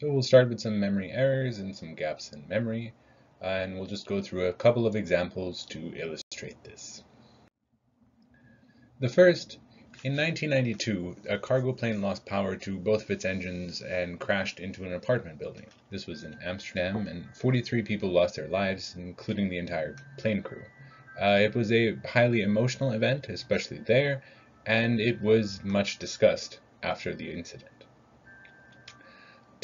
So we'll start with some memory errors and some gaps in memory, and we'll just go through a couple of examples to illustrate this. The first, in 1992, a cargo plane lost power to both of its engines and crashed into an apartment building. This was in Amsterdam, and 43 people lost their lives, including the entire plane crew. Uh, it was a highly emotional event, especially there, and it was much discussed after the incident.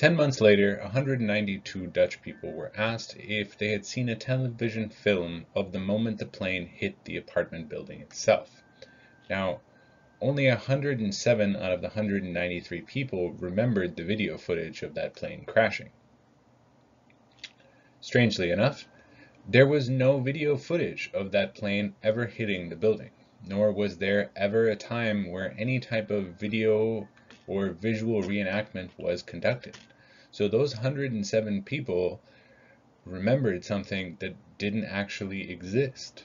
Ten months later, 192 Dutch people were asked if they had seen a television film of the moment the plane hit the apartment building itself. Now, only 107 out of the 193 people remembered the video footage of that plane crashing. Strangely enough, there was no video footage of that plane ever hitting the building, nor was there ever a time where any type of video or visual reenactment was conducted. So those 107 people remembered something that didn't actually exist.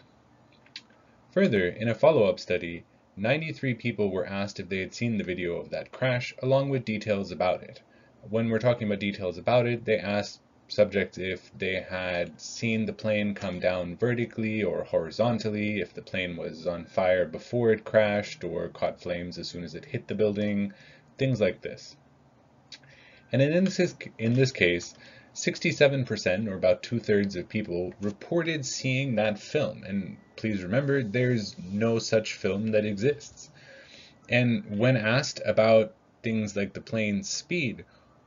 Further, in a follow-up study, 93 people were asked if they had seen the video of that crash, along with details about it. When we're talking about details about it, they asked subjects if they had seen the plane come down vertically or horizontally, if the plane was on fire before it crashed or caught flames as soon as it hit the building, things like this. And in this, in this case, 67%, or about two-thirds of people, reported seeing that film. And please remember, there's no such film that exists. And when asked about things like the plane's speed,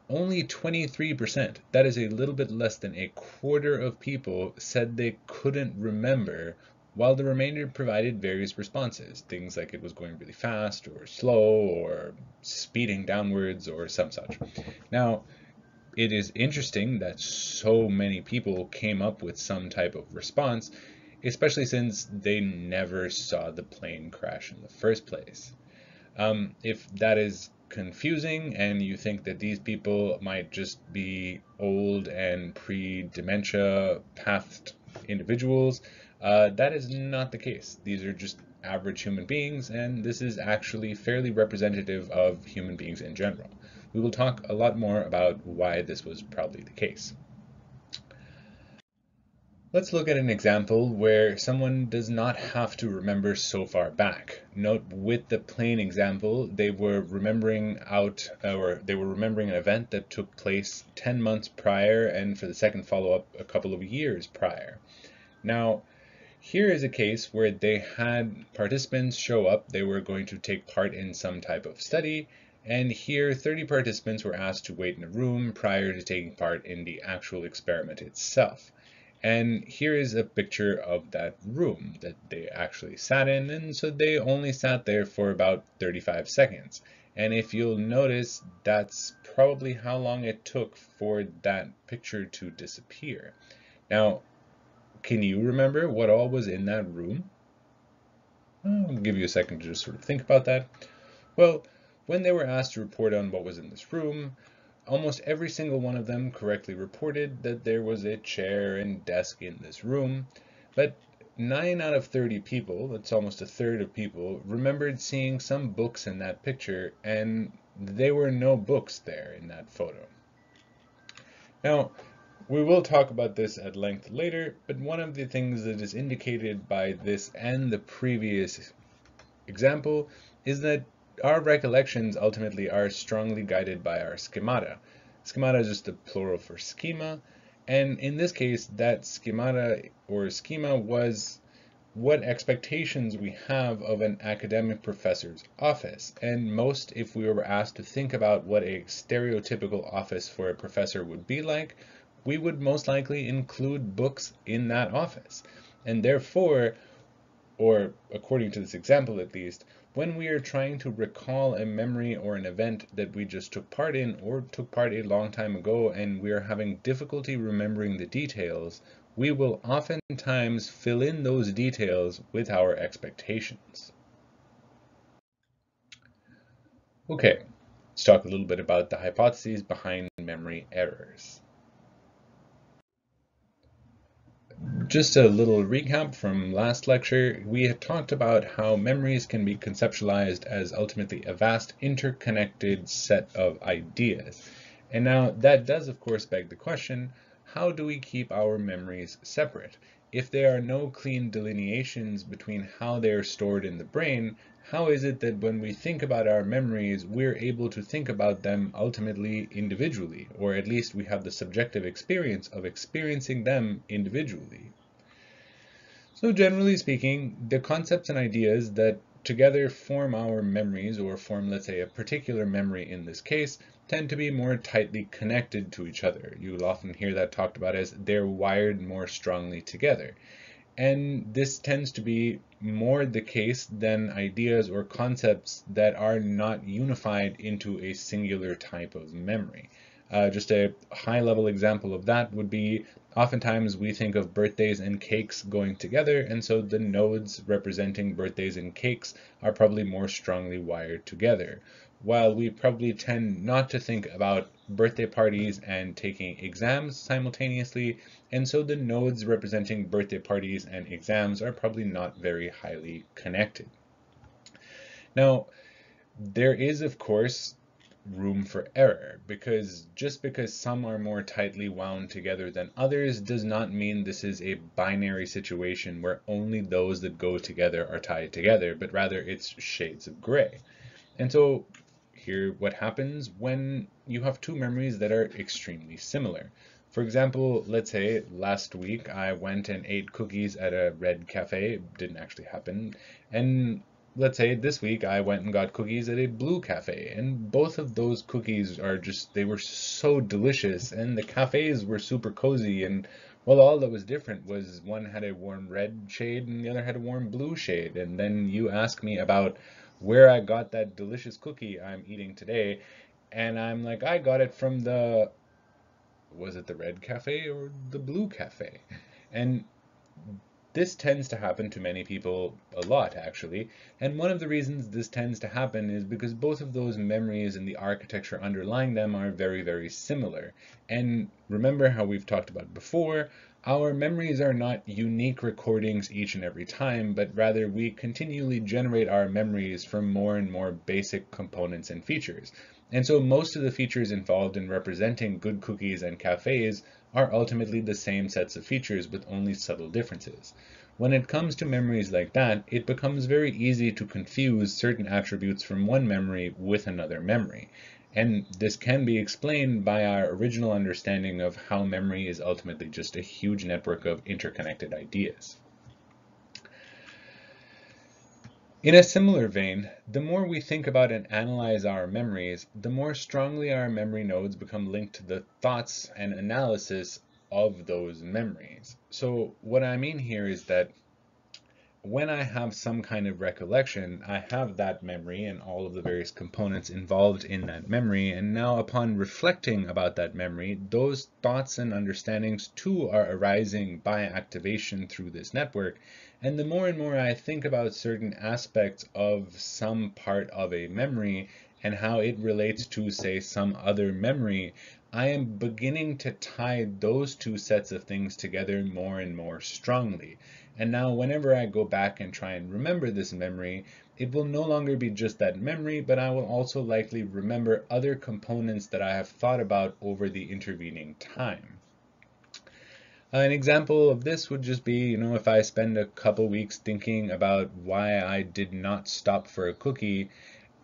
only 23%, that is a little bit less than a quarter of people, said they couldn't remember while the remainder provided various responses, things like it was going really fast or slow or speeding downwards or some such. Now, it is interesting that so many people came up with some type of response, especially since they never saw the plane crash in the first place. Um, if that is confusing and you think that these people might just be old and pre-dementia pathed individuals, uh, that is not the case. These are just average human beings, and this is actually fairly representative of human beings in general. We will talk a lot more about why this was probably the case. Let's look at an example where someone does not have to remember so far back. Note with the plane example, they were remembering out or they were remembering an event that took place 10 months prior and for the second follow-up a couple of years prior. Now, here is a case where they had participants show up, they were going to take part in some type of study, and here 30 participants were asked to wait in a room prior to taking part in the actual experiment itself. And here is a picture of that room that they actually sat in, and so they only sat there for about 35 seconds. And if you'll notice, that's probably how long it took for that picture to disappear. Now, can you remember what all was in that room? I'll give you a second to just sort of think about that. Well, when they were asked to report on what was in this room, almost every single one of them correctly reported that there was a chair and desk in this room, but 9 out of 30 people, that's almost a third of people, remembered seeing some books in that picture, and there were no books there in that photo. Now, we will talk about this at length later, but one of the things that is indicated by this and the previous example is that our recollections ultimately are strongly guided by our schemata. Schemata is just the plural for schema, and in this case, that schemata or schema was what expectations we have of an academic professor's office. And most, if we were asked to think about what a stereotypical office for a professor would be like, we would most likely include books in that office. And therefore, or according to this example at least, when we are trying to recall a memory or an event that we just took part in or took part a long time ago and we are having difficulty remembering the details, we will oftentimes fill in those details with our expectations. Okay, let's talk a little bit about the hypotheses behind memory errors. Just a little recap from last lecture, we had talked about how memories can be conceptualized as ultimately a vast interconnected set of ideas. And now that does of course beg the question, how do we keep our memories separate? If there are no clean delineations between how they are stored in the brain, how is it that when we think about our memories, we're able to think about them ultimately individually, or at least we have the subjective experience of experiencing them individually? So generally speaking, the concepts and ideas that together form our memories, or form, let's say, a particular memory in this case, tend to be more tightly connected to each other. You'll often hear that talked about as they're wired more strongly together. And this tends to be more the case than ideas or concepts that are not unified into a singular type of memory. Uh, just a high level example of that would be oftentimes we think of birthdays and cakes going together, and so the nodes representing birthdays and cakes are probably more strongly wired together. While we probably tend not to think about birthday parties and taking exams simultaneously, and so the nodes representing birthday parties and exams are probably not very highly connected. Now, there is, of course, room for error because just because some are more tightly wound together than others does not mean this is a binary situation where only those that go together are tied together, but rather it's shades of gray. And so here what happens when you have two memories that are extremely similar. For example, let's say last week I went and ate cookies at a red cafe, didn't actually happen, and let's say this week I went and got cookies at a blue cafe and both of those cookies are just they were so delicious and the cafes were super cozy and well all that was different was one had a warm red shade and the other had a warm blue shade and then you ask me about where I got that delicious cookie I'm eating today and I'm like I got it from the was it the red cafe or the blue cafe? And this tends to happen to many people a lot, actually, and one of the reasons this tends to happen is because both of those memories and the architecture underlying them are very, very similar. And remember how we've talked about before, our memories are not unique recordings each and every time, but rather we continually generate our memories from more and more basic components and features. And so most of the features involved in representing good cookies and cafes are ultimately the same sets of features with only subtle differences. When it comes to memories like that, it becomes very easy to confuse certain attributes from one memory with another memory. And this can be explained by our original understanding of how memory is ultimately just a huge network of interconnected ideas. In a similar vein, the more we think about and analyze our memories, the more strongly our memory nodes become linked to the thoughts and analysis of those memories. So what I mean here is that when I have some kind of recollection, I have that memory and all of the various components involved in that memory. And now upon reflecting about that memory, those thoughts and understandings too are arising by activation through this network. And the more and more I think about certain aspects of some part of a memory and how it relates to, say, some other memory, I am beginning to tie those two sets of things together more and more strongly. And now whenever I go back and try and remember this memory, it will no longer be just that memory, but I will also likely remember other components that I have thought about over the intervening time. Uh, an example of this would just be, you know, if I spend a couple weeks thinking about why I did not stop for a cookie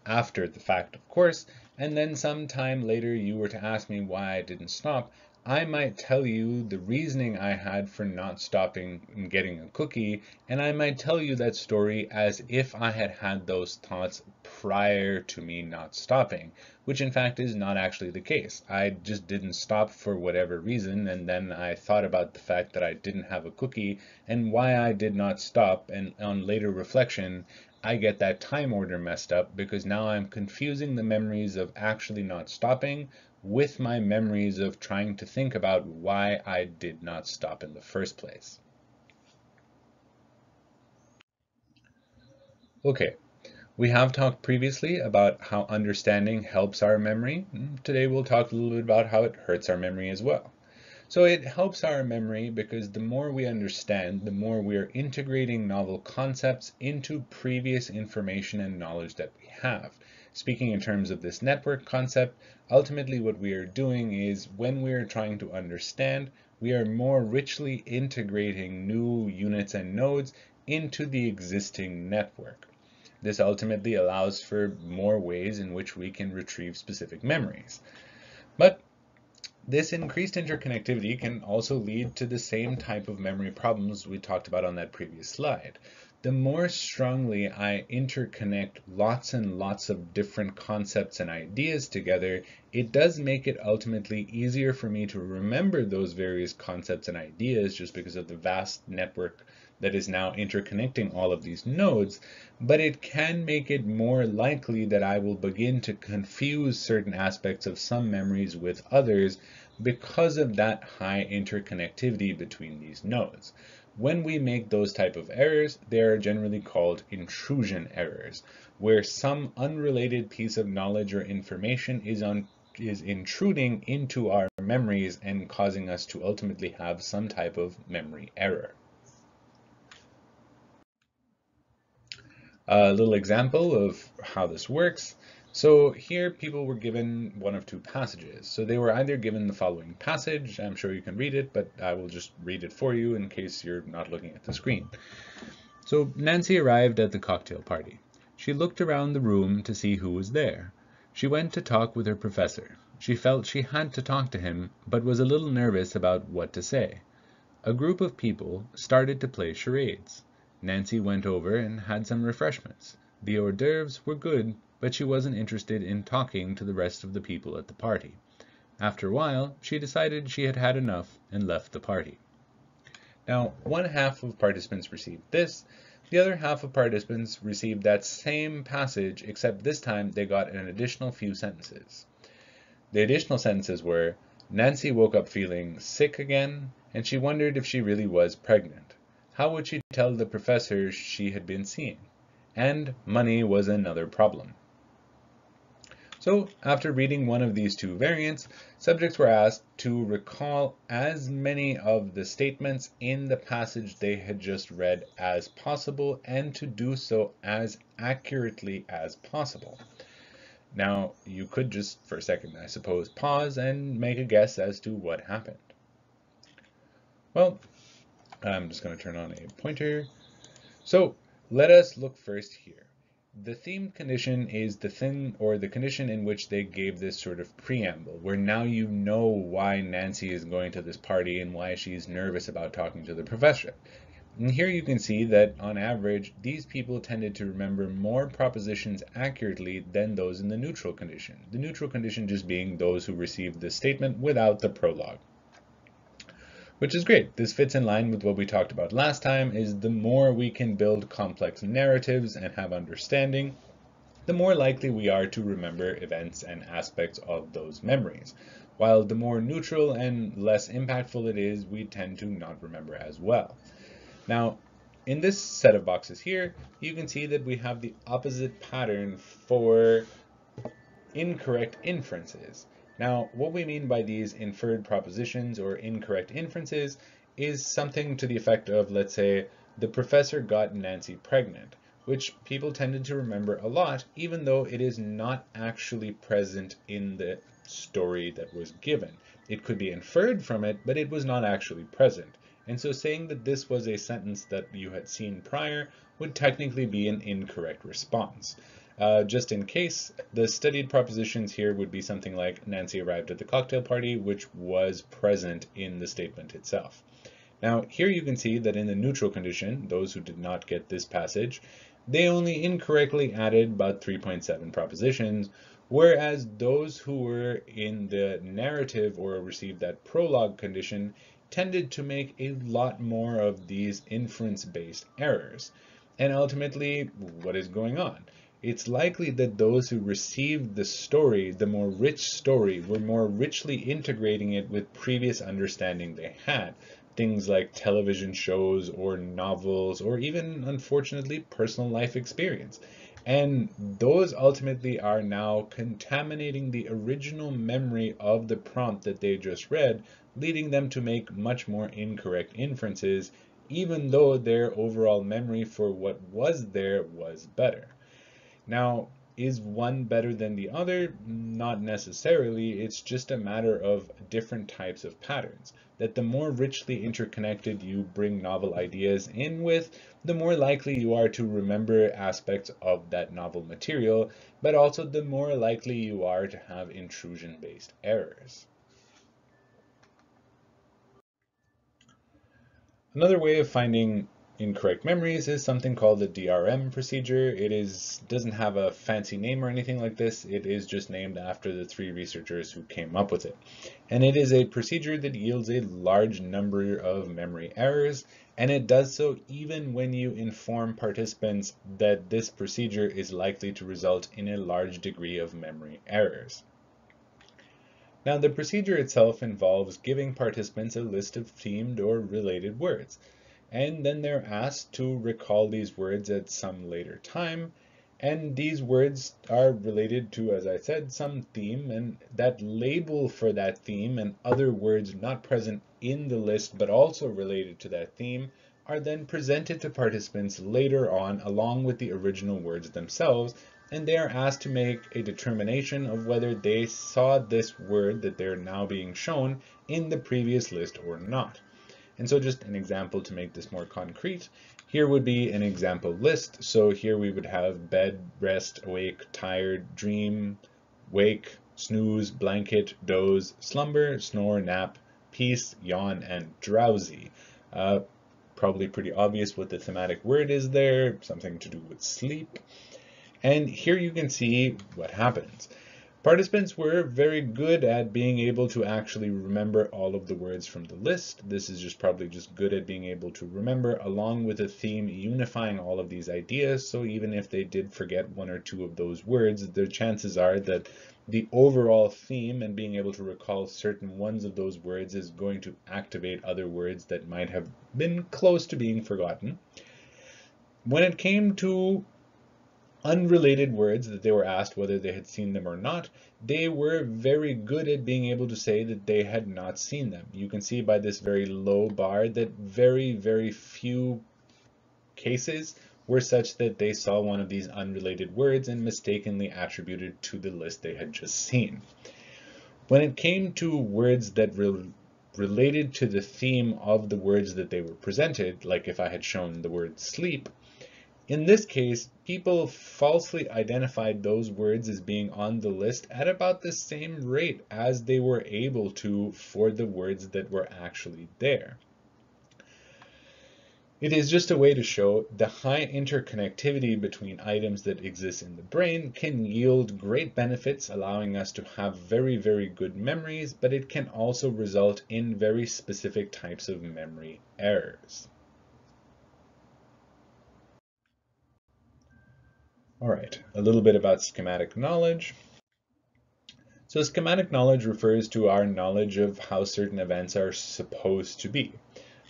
after the fact, of course, and then some time later you were to ask me why I didn't stop, I might tell you the reasoning I had for not stopping and getting a cookie, and I might tell you that story as if I had had those thoughts prior to me not stopping, which in fact is not actually the case. I just didn't stop for whatever reason, and then I thought about the fact that I didn't have a cookie and why I did not stop, and on later reflection, I get that time order messed up because now I'm confusing the memories of actually not stopping with my memories of trying to think about why I did not stop in the first place. Okay, we have talked previously about how understanding helps our memory. Mm, today we'll talk a little bit about how it hurts our memory as well. So it helps our memory because the more we understand, the more we are integrating novel concepts into previous information and knowledge that we have. Speaking in terms of this network concept, ultimately what we are doing is when we are trying to understand, we are more richly integrating new units and nodes into the existing network. This ultimately allows for more ways in which we can retrieve specific memories. But this increased interconnectivity can also lead to the same type of memory problems we talked about on that previous slide. The more strongly I interconnect lots and lots of different concepts and ideas together, it does make it ultimately easier for me to remember those various concepts and ideas just because of the vast network that is now interconnecting all of these nodes, but it can make it more likely that I will begin to confuse certain aspects of some memories with others because of that high interconnectivity between these nodes. When we make those type of errors, they are generally called intrusion errors, where some unrelated piece of knowledge or information is is intruding into our memories and causing us to ultimately have some type of memory error. A little example of how this works. So here people were given one of two passages. So they were either given the following passage, I'm sure you can read it, but I will just read it for you in case you're not looking at the screen. So Nancy arrived at the cocktail party. She looked around the room to see who was there. She went to talk with her professor. She felt she had to talk to him, but was a little nervous about what to say. A group of people started to play charades. Nancy went over and had some refreshments. The hors d'oeuvres were good, but she wasn't interested in talking to the rest of the people at the party. After a while, she decided she had had enough and left the party. Now, one half of participants received this, the other half of participants received that same passage, except this time they got an additional few sentences. The additional sentences were, Nancy woke up feeling sick again, and she wondered if she really was pregnant. How would she tell the professor she had been seeing? And money was another problem. So after reading one of these two variants, subjects were asked to recall as many of the statements in the passage they had just read as possible and to do so as accurately as possible. Now, you could just for a second, I suppose, pause and make a guess as to what happened. Well, I'm just going to turn on a pointer. So let us look first here. The themed condition is the thing or the condition in which they gave this sort of preamble, where now you know why Nancy is going to this party and why she's nervous about talking to the professor. And here you can see that on average, these people tended to remember more propositions accurately than those in the neutral condition. The neutral condition just being those who received the statement without the prologue which is great. This fits in line with what we talked about last time, is the more we can build complex narratives and have understanding, the more likely we are to remember events and aspects of those memories. While the more neutral and less impactful it is, we tend to not remember as well. Now, in this set of boxes here, you can see that we have the opposite pattern for incorrect inferences. Now, what we mean by these inferred propositions or incorrect inferences is something to the effect of, let's say, the professor got Nancy pregnant, which people tended to remember a lot, even though it is not actually present in the story that was given. It could be inferred from it, but it was not actually present. And so saying that this was a sentence that you had seen prior would technically be an incorrect response. Uh, just in case, the studied propositions here would be something like Nancy arrived at the cocktail party, which was present in the statement itself. Now, here you can see that in the neutral condition, those who did not get this passage, they only incorrectly added about 3.7 propositions, whereas those who were in the narrative or received that prologue condition tended to make a lot more of these inference-based errors. And ultimately, what is going on? It's likely that those who received the story, the more rich story, were more richly integrating it with previous understanding they had. Things like television shows or novels or even, unfortunately, personal life experience. And those ultimately are now contaminating the original memory of the prompt that they just read, leading them to make much more incorrect inferences, even though their overall memory for what was there was better. Now, Is one better than the other? Not necessarily. It's just a matter of different types of patterns. That the more richly interconnected you bring novel ideas in with, the more likely you are to remember aspects of that novel material, but also the more likely you are to have intrusion-based errors. Another way of finding incorrect memories is something called the DRM procedure. It is doesn't have a fancy name or anything like this. It is just named after the three researchers who came up with it. And it is a procedure that yields a large number of memory errors. And it does so even when you inform participants that this procedure is likely to result in a large degree of memory errors. Now the procedure itself involves giving participants a list of themed or related words and then they're asked to recall these words at some later time. And these words are related to, as I said, some theme, and that label for that theme and other words not present in the list but also related to that theme are then presented to participants later on along with the original words themselves, and they are asked to make a determination of whether they saw this word that they're now being shown in the previous list or not. And so just an example to make this more concrete, here would be an example list. So here we would have bed, rest, awake, tired, dream, wake, snooze, blanket, doze, slumber, snore, nap, peace, yawn, and drowsy. Uh, probably pretty obvious what the thematic word is there, something to do with sleep. And here you can see what happens. Participants were very good at being able to actually remember all of the words from the list. This is just probably just good at being able to remember along with a theme unifying all of these ideas. So even if they did forget one or two of those words, the chances are that the overall theme and being able to recall certain ones of those words is going to activate other words that might have been close to being forgotten. When it came to unrelated words that they were asked whether they had seen them or not, they were very good at being able to say that they had not seen them. You can see by this very low bar that very, very few cases were such that they saw one of these unrelated words and mistakenly attributed to the list they had just seen. When it came to words that re related to the theme of the words that they were presented, like if I had shown the word sleep, in this case, people falsely identified those words as being on the list at about the same rate as they were able to for the words that were actually there. It is just a way to show the high interconnectivity between items that exist in the brain can yield great benefits, allowing us to have very, very good memories, but it can also result in very specific types of memory errors. All right, a little bit about schematic knowledge. So schematic knowledge refers to our knowledge of how certain events are supposed to be.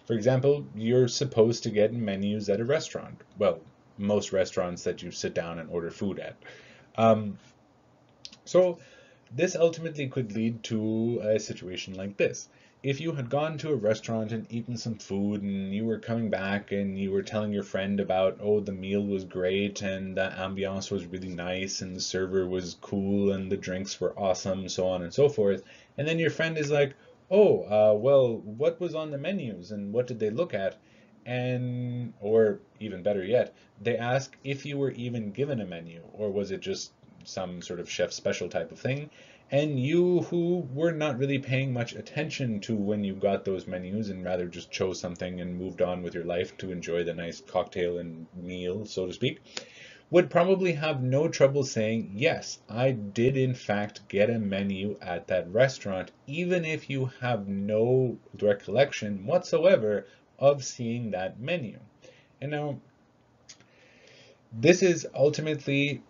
For example, you're supposed to get menus at a restaurant. Well, most restaurants that you sit down and order food at. Um, so this ultimately could lead to a situation like this if you had gone to a restaurant and eaten some food and you were coming back and you were telling your friend about, oh, the meal was great and the ambiance was really nice and the server was cool and the drinks were awesome, so on and so forth. And then your friend is like, oh, uh, well, what was on the menus and what did they look at? And, or even better yet, they ask if you were even given a menu or was it just some sort of chef special type of thing and you who were not really paying much attention to when you got those menus and rather just chose something and moved on with your life to enjoy the nice cocktail and meal, so to speak, would probably have no trouble saying, yes, I did in fact get a menu at that restaurant, even if you have no recollection whatsoever of seeing that menu. And now, this is ultimately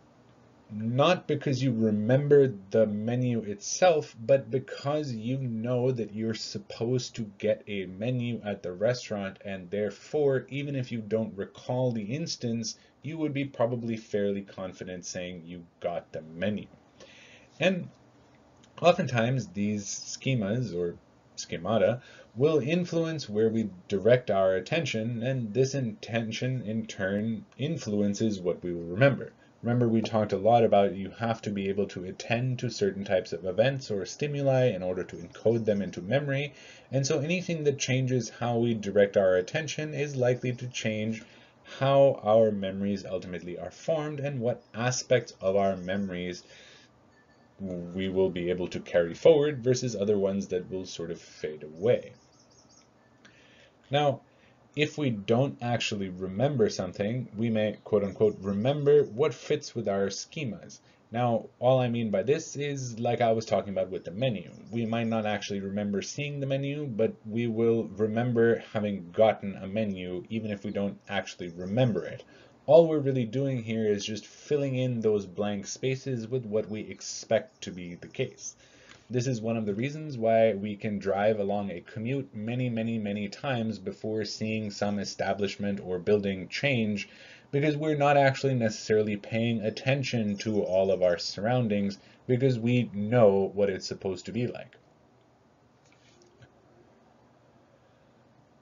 not because you remember the menu itself, but because you know that you're supposed to get a menu at the restaurant, and therefore, even if you don't recall the instance, you would be probably fairly confident saying you got the menu. And oftentimes, these schemas or schemata will influence where we direct our attention, and this intention in turn influences what we will remember. Remember, we talked a lot about you have to be able to attend to certain types of events or stimuli in order to encode them into memory. And so anything that changes how we direct our attention is likely to change how our memories ultimately are formed and what aspects of our memories we will be able to carry forward versus other ones that will sort of fade away. Now, if we don't actually remember something, we may quote unquote remember what fits with our schemas. Now, all I mean by this is like I was talking about with the menu. We might not actually remember seeing the menu, but we will remember having gotten a menu even if we don't actually remember it. All we're really doing here is just filling in those blank spaces with what we expect to be the case. This is one of the reasons why we can drive along a commute many, many, many times before seeing some establishment or building change because we're not actually necessarily paying attention to all of our surroundings because we know what it's supposed to be like.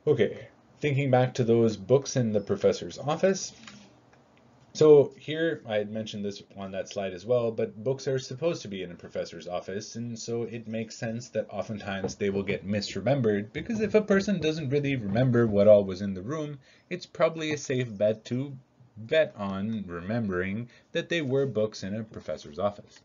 Okay, thinking back to those books in the professor's office, so here, I had mentioned this on that slide as well, but books are supposed to be in a professor's office, and so it makes sense that oftentimes they will get misremembered, because if a person doesn't really remember what all was in the room, it's probably a safe bet to bet on remembering that they were books in a professor's office.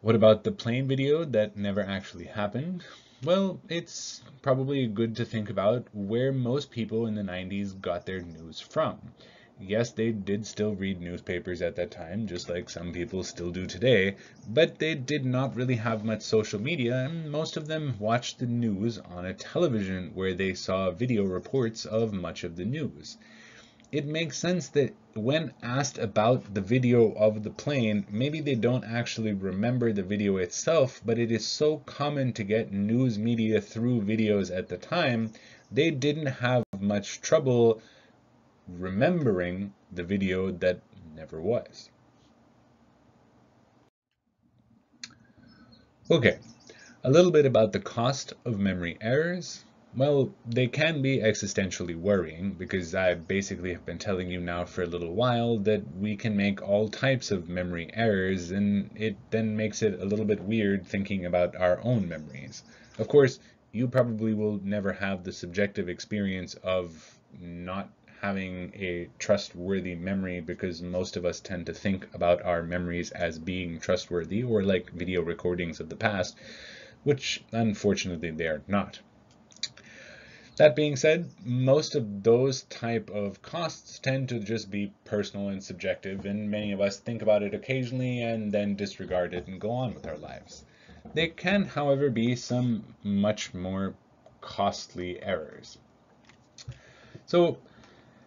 What about the plane video that never actually happened? Well, it's probably good to think about where most people in the 90s got their news from. Yes, they did still read newspapers at that time, just like some people still do today, but they did not really have much social media, and most of them watched the news on a television where they saw video reports of much of the news it makes sense that when asked about the video of the plane, maybe they don't actually remember the video itself, but it is so common to get news media through videos at the time, they didn't have much trouble remembering the video that never was. Okay, a little bit about the cost of memory errors. Well, they can be existentially worrying because I basically have been telling you now for a little while that we can make all types of memory errors and it then makes it a little bit weird thinking about our own memories. Of course, you probably will never have the subjective experience of not having a trustworthy memory because most of us tend to think about our memories as being trustworthy or like video recordings of the past, which unfortunately they are not. That being said, most of those type of costs tend to just be personal and subjective, and many of us think about it occasionally and then disregard it and go on with our lives. There can, however, be some much more costly errors. So,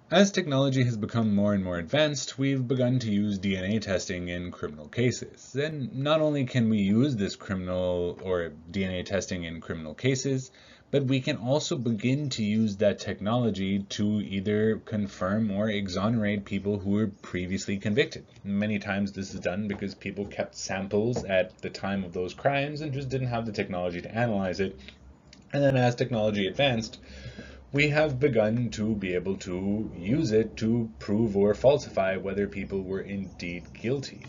as technology has become more and more advanced, we've begun to use DNA testing in criminal cases. And not only can we use this criminal or DNA testing in criminal cases, but we can also begin to use that technology to either confirm or exonerate people who were previously convicted. Many times this is done because people kept samples at the time of those crimes and just didn't have the technology to analyze it. And then as technology advanced, we have begun to be able to use it to prove or falsify whether people were indeed guilty.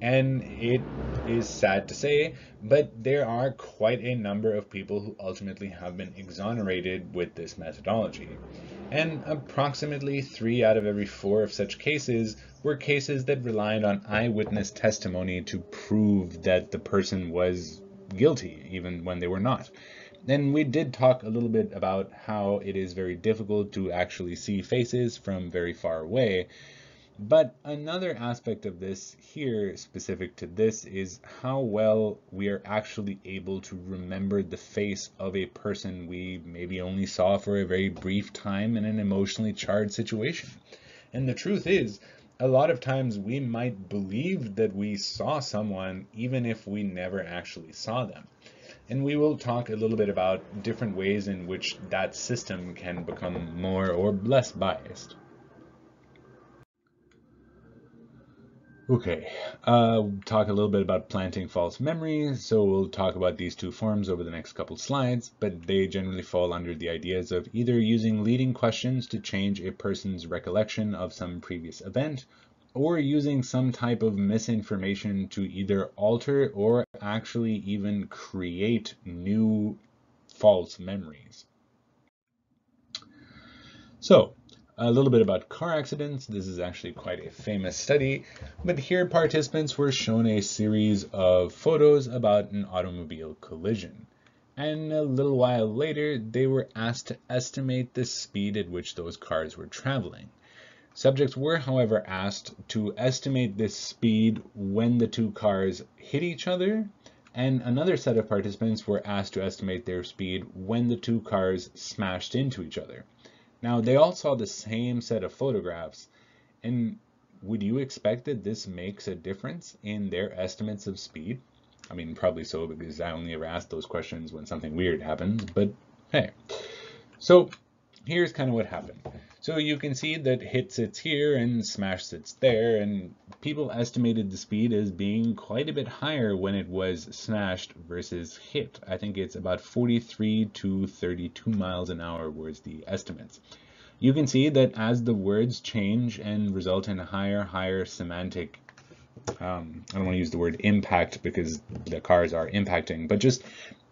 And it is sad to say, but there are quite a number of people who ultimately have been exonerated with this methodology. And approximately three out of every four of such cases were cases that relied on eyewitness testimony to prove that the person was guilty, even when they were not. And we did talk a little bit about how it is very difficult to actually see faces from very far away. But another aspect of this here, specific to this, is how well we are actually able to remember the face of a person we maybe only saw for a very brief time in an emotionally charged situation. And the truth is, a lot of times we might believe that we saw someone even if we never actually saw them. And we will talk a little bit about different ways in which that system can become more or less biased. Okay, uh, talk a little bit about planting false memories. So we'll talk about these two forms over the next couple slides, but they generally fall under the ideas of either using leading questions to change a person's recollection of some previous event, or using some type of misinformation to either alter or actually even create new false memories. So a little bit about car accidents. This is actually quite a famous study, but here participants were shown a series of photos about an automobile collision. And a little while later, they were asked to estimate the speed at which those cars were traveling. Subjects were, however, asked to estimate this speed when the two cars hit each other, and another set of participants were asked to estimate their speed when the two cars smashed into each other. Now, they all saw the same set of photographs, and would you expect that this makes a difference in their estimates of speed? I mean, probably so, because I only ever ask those questions when something weird happens, but hey. So here's kind of what happened. So you can see that hit sits here and smash sits there, and people estimated the speed as being quite a bit higher when it was smashed versus hit. I think it's about 43 to 32 miles an hour was the estimates. You can see that as the words change and result in higher, higher semantic um, I don't want to use the word impact because the cars are impacting, but just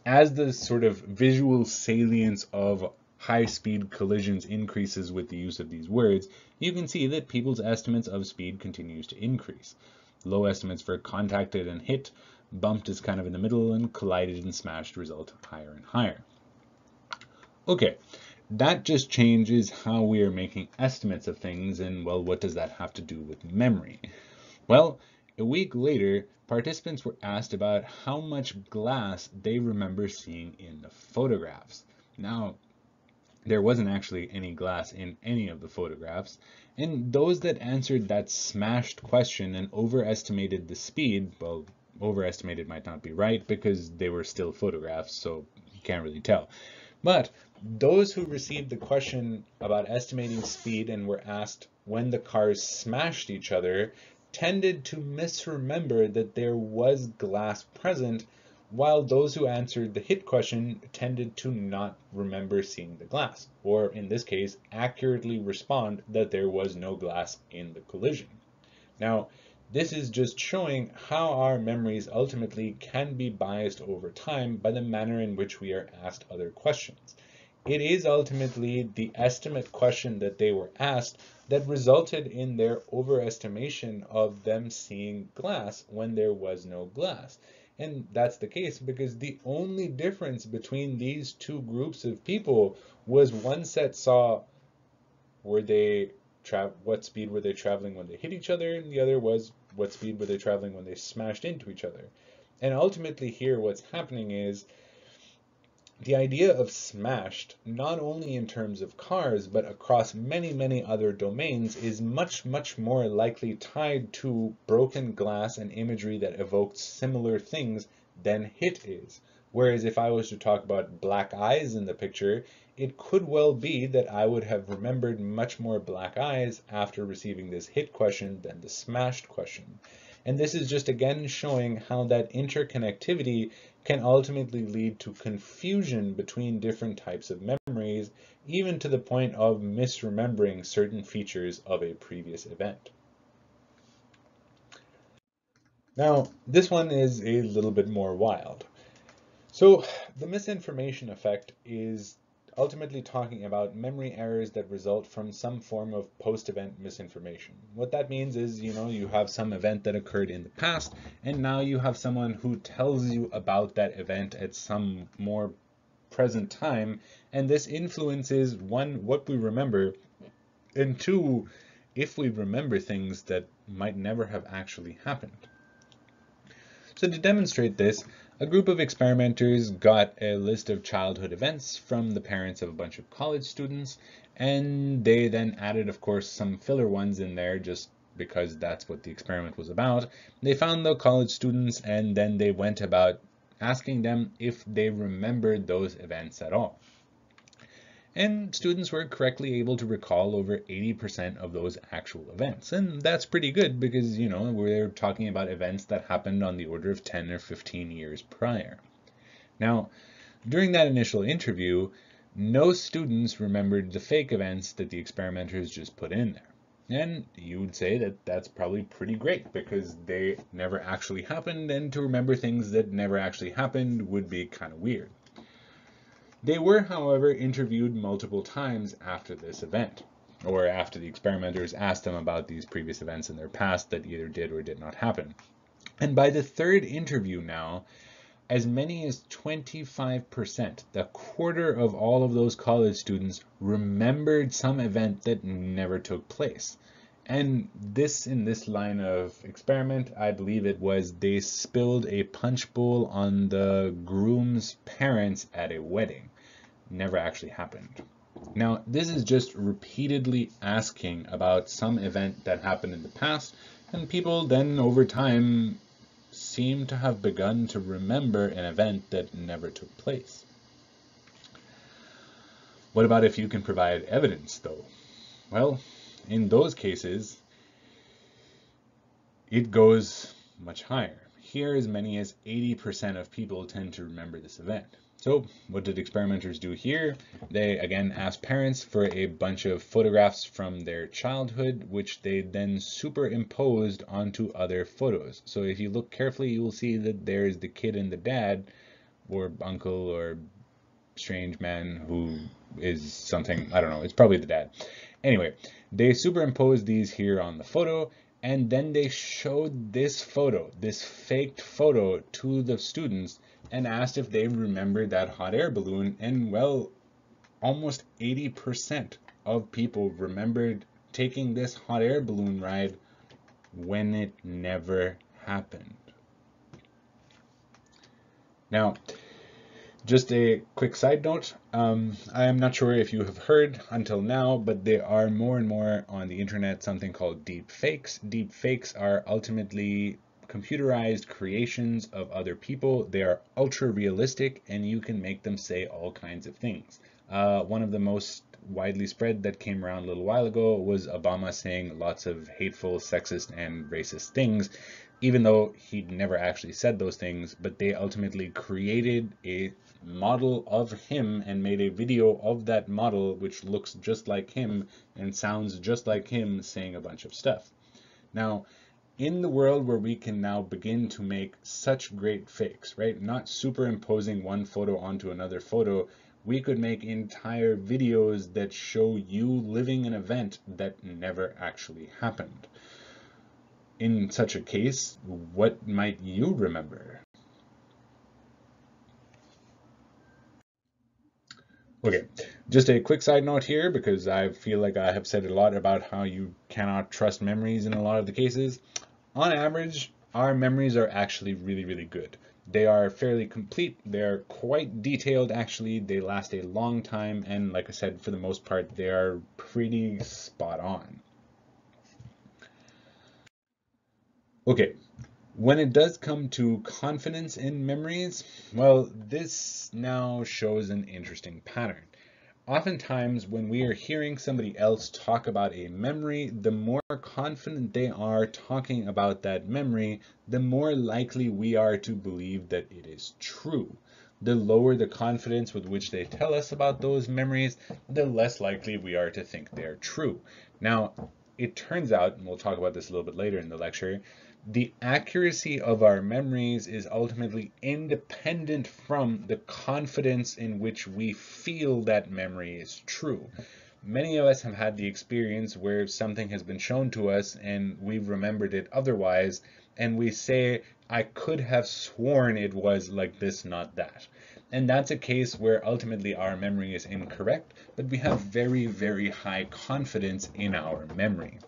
as the sort of visual salience of high-speed collisions increases with the use of these words, you can see that people's estimates of speed continues to increase. Low estimates for contacted and hit, bumped is kind of in the middle, and collided and smashed result higher and higher. Okay, that just changes how we are making estimates of things, and well, what does that have to do with memory? Well, a week later, participants were asked about how much glass they remember seeing in the photographs. Now, there wasn't actually any glass in any of the photographs, and those that answered that smashed question and overestimated the speed, well, overestimated might not be right because they were still photographs, so you can't really tell. But those who received the question about estimating speed and were asked when the cars smashed each other tended to misremember that there was glass present while those who answered the hit question tended to not remember seeing the glass, or in this case, accurately respond that there was no glass in the collision. Now, this is just showing how our memories ultimately can be biased over time by the manner in which we are asked other questions. It is ultimately the estimate question that they were asked that resulted in their overestimation of them seeing glass when there was no glass. And that's the case because the only difference between these two groups of people was one set saw were they what speed were they traveling when they hit each other, and the other was what speed were they traveling when they smashed into each other. And ultimately here what's happening is the idea of smashed, not only in terms of cars, but across many, many other domains, is much, much more likely tied to broken glass and imagery that evokes similar things than hit is. Whereas if I was to talk about black eyes in the picture, it could well be that I would have remembered much more black eyes after receiving this hit question than the smashed question. And this is just again showing how that interconnectivity can ultimately lead to confusion between different types of memories, even to the point of misremembering certain features of a previous event. Now, this one is a little bit more wild. So the misinformation effect is ultimately talking about memory errors that result from some form of post-event misinformation. What that means is, you know, you have some event that occurred in the past, and now you have someone who tells you about that event at some more present time, and this influences, one, what we remember, and two, if we remember things that might never have actually happened. So to demonstrate this, a group of experimenters got a list of childhood events from the parents of a bunch of college students, and they then added, of course, some filler ones in there just because that's what the experiment was about. They found the college students and then they went about asking them if they remembered those events at all. And students were correctly able to recall over 80% of those actual events. And that's pretty good because, you know, we're talking about events that happened on the order of 10 or 15 years prior. Now, during that initial interview, no students remembered the fake events that the experimenters just put in there. And you would say that that's probably pretty great because they never actually happened, and to remember things that never actually happened would be kind of weird. They were, however, interviewed multiple times after this event, or after the experimenters asked them about these previous events in their past that either did or did not happen. And by the third interview now, as many as 25%, the quarter of all of those college students remembered some event that never took place. And this, in this line of experiment, I believe it was they spilled a punch bowl on the groom's parents at a wedding. Never actually happened. Now, this is just repeatedly asking about some event that happened in the past, and people then over time seem to have begun to remember an event that never took place. What about if you can provide evidence, though? Well, in those cases, it goes much higher. Here, as many as 80% of people tend to remember this event. So what did experimenters do here? They again asked parents for a bunch of photographs from their childhood, which they then superimposed onto other photos. So if you look carefully, you will see that there's the kid and the dad, or uncle, or strange man who is something, I don't know, it's probably the dad. Anyway, they superimposed these here on the photo, and then they showed this photo, this faked photo to the students and asked if they remembered that hot air balloon. And well, almost 80% of people remembered taking this hot air balloon ride when it never happened. Now, just a quick side note, um, I am not sure if you have heard until now, but there are more and more on the internet something called deep fakes. Deep fakes are ultimately computerized creations of other people. They are ultra realistic and you can make them say all kinds of things. Uh, one of the most widely spread that came around a little while ago was Obama saying lots of hateful, sexist, and racist things, even though he never actually said those things, but they ultimately created a model of him and made a video of that model which looks just like him and sounds just like him saying a bunch of stuff. Now, in the world where we can now begin to make such great fakes, right? Not superimposing one photo onto another photo, we could make entire videos that show you living an event that never actually happened. In such a case, what might you remember? Okay, just a quick side note here because I feel like I have said a lot about how you cannot trust memories in a lot of the cases on average, our memories are actually really, really good. They are fairly complete. They're quite detailed, actually. They last a long time. And like I said, for the most part, they are pretty spot on. Okay, when it does come to confidence in memories, well, this now shows an interesting pattern oftentimes when we are hearing somebody else talk about a memory, the more confident they are talking about that memory, the more likely we are to believe that it is true. The lower the confidence with which they tell us about those memories, the less likely we are to think they're true. Now, it turns out, and we'll talk about this a little bit later in the lecture, the accuracy of our memories is ultimately independent from the confidence in which we feel that memory is true. Many of us have had the experience where something has been shown to us and we've remembered it otherwise, and we say, I could have sworn it was like this, not that. And that's a case where ultimately our memory is incorrect, but we have very, very high confidence in our memory.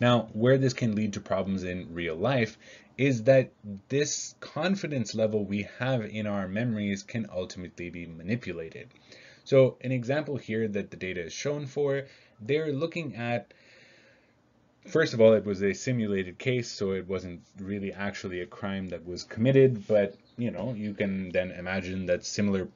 Now, where this can lead to problems in real life is that this confidence level we have in our memories can ultimately be manipulated. So an example here that the data is shown for, they're looking at First of all, it was a simulated case, so it wasn't really actually a crime that was committed, but you know, you can then imagine that similar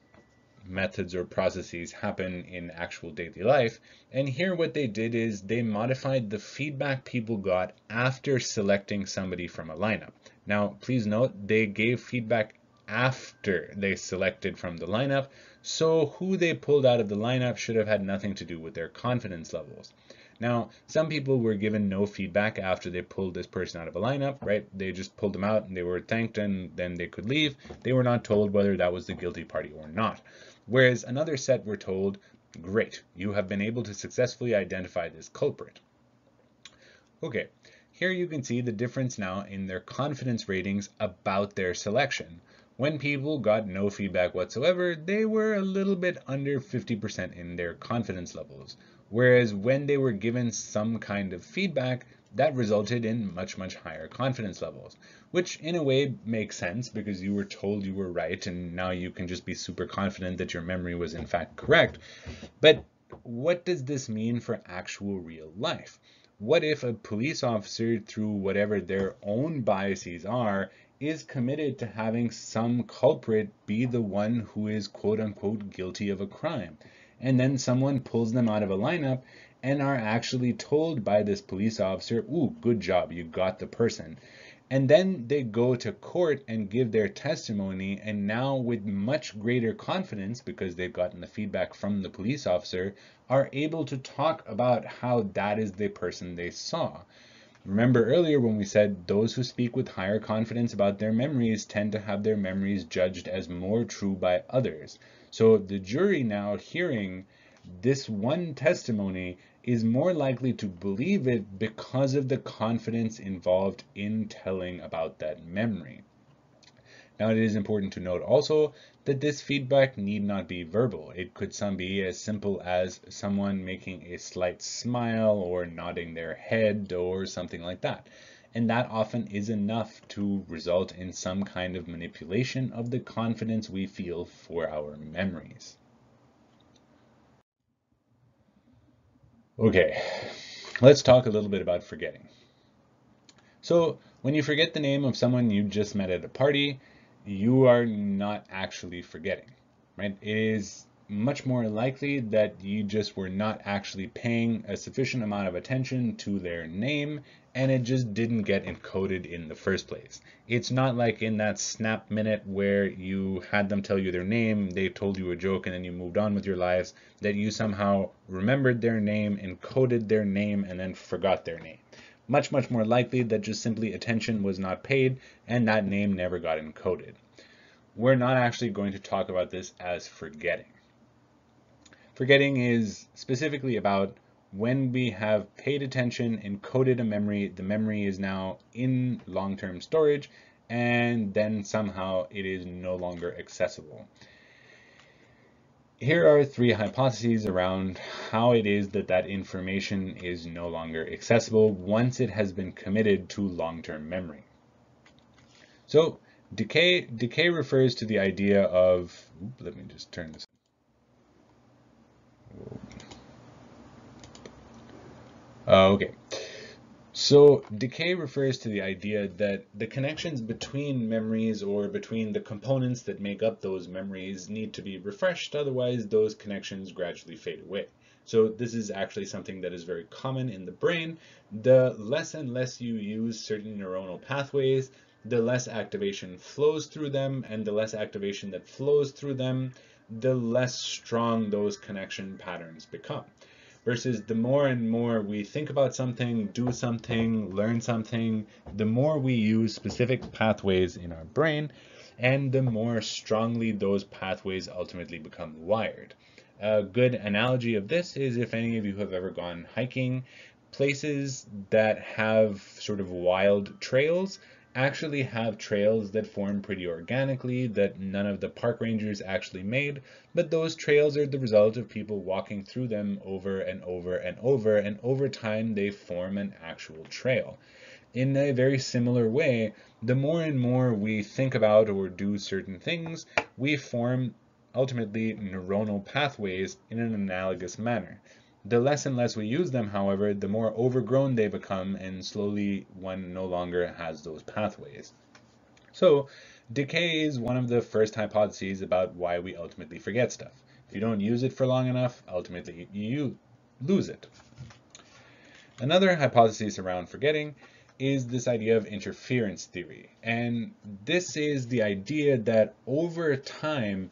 methods or processes happen in actual daily life. And here what they did is they modified the feedback people got after selecting somebody from a lineup. Now, please note, they gave feedback after they selected from the lineup, so who they pulled out of the lineup should have had nothing to do with their confidence levels. Now, some people were given no feedback after they pulled this person out of a lineup, right? They just pulled them out and they were thanked and then they could leave. They were not told whether that was the guilty party or not. Whereas another set were told, great, you have been able to successfully identify this culprit. Okay, here you can see the difference now in their confidence ratings about their selection. When people got no feedback whatsoever, they were a little bit under 50% in their confidence levels. Whereas when they were given some kind of feedback, that resulted in much, much higher confidence levels, which in a way makes sense because you were told you were right and now you can just be super confident that your memory was in fact correct. But what does this mean for actual real life? What if a police officer, through whatever their own biases are, is committed to having some culprit be the one who is quote unquote guilty of a crime? And then someone pulls them out of a lineup and are actually told by this police officer, ooh, good job, you got the person. And then they go to court and give their testimony, and now with much greater confidence, because they've gotten the feedback from the police officer, are able to talk about how that is the person they saw. Remember earlier when we said those who speak with higher confidence about their memories tend to have their memories judged as more true by others. So the jury now hearing this one testimony is more likely to believe it because of the confidence involved in telling about that memory. Now it is important to note also that this feedback need not be verbal. It could some be as simple as someone making a slight smile or nodding their head or something like that and that often is enough to result in some kind of manipulation of the confidence we feel for our memories. Okay, let's talk a little bit about forgetting. So when you forget the name of someone you just met at a party, you are not actually forgetting, right? It is much more likely that you just were not actually paying a sufficient amount of attention to their name and it just didn't get encoded in the first place. It's not like in that snap minute where you had them tell you their name, they told you a joke, and then you moved on with your lives, that you somehow remembered their name, encoded their name, and then forgot their name. Much, much more likely that just simply attention was not paid and that name never got encoded. We're not actually going to talk about this as forgetting. Forgetting is specifically about when we have paid attention, encoded a memory, the memory is now in long-term storage, and then somehow it is no longer accessible. Here are three hypotheses around how it is that that information is no longer accessible once it has been committed to long-term memory. So decay, decay refers to the idea of, let me just turn this uh, okay. So decay refers to the idea that the connections between memories or between the components that make up those memories need to be refreshed, otherwise those connections gradually fade away. So this is actually something that is very common in the brain. The less and less you use certain neuronal pathways, the less activation flows through them, and the less activation that flows through them, the less strong those connection patterns become versus the more and more we think about something, do something, learn something, the more we use specific pathways in our brain, and the more strongly those pathways ultimately become wired. A good analogy of this is if any of you have ever gone hiking, places that have sort of wild trails actually have trails that form pretty organically that none of the park rangers actually made, but those trails are the result of people walking through them over and over and over, and over time they form an actual trail. In a very similar way, the more and more we think about or do certain things, we form ultimately neuronal pathways in an analogous manner. The less and less we use them, however, the more overgrown they become and slowly one no longer has those pathways. So decay is one of the first hypotheses about why we ultimately forget stuff. If you don't use it for long enough, ultimately you lose it. Another hypothesis around forgetting is this idea of interference theory. And this is the idea that over time,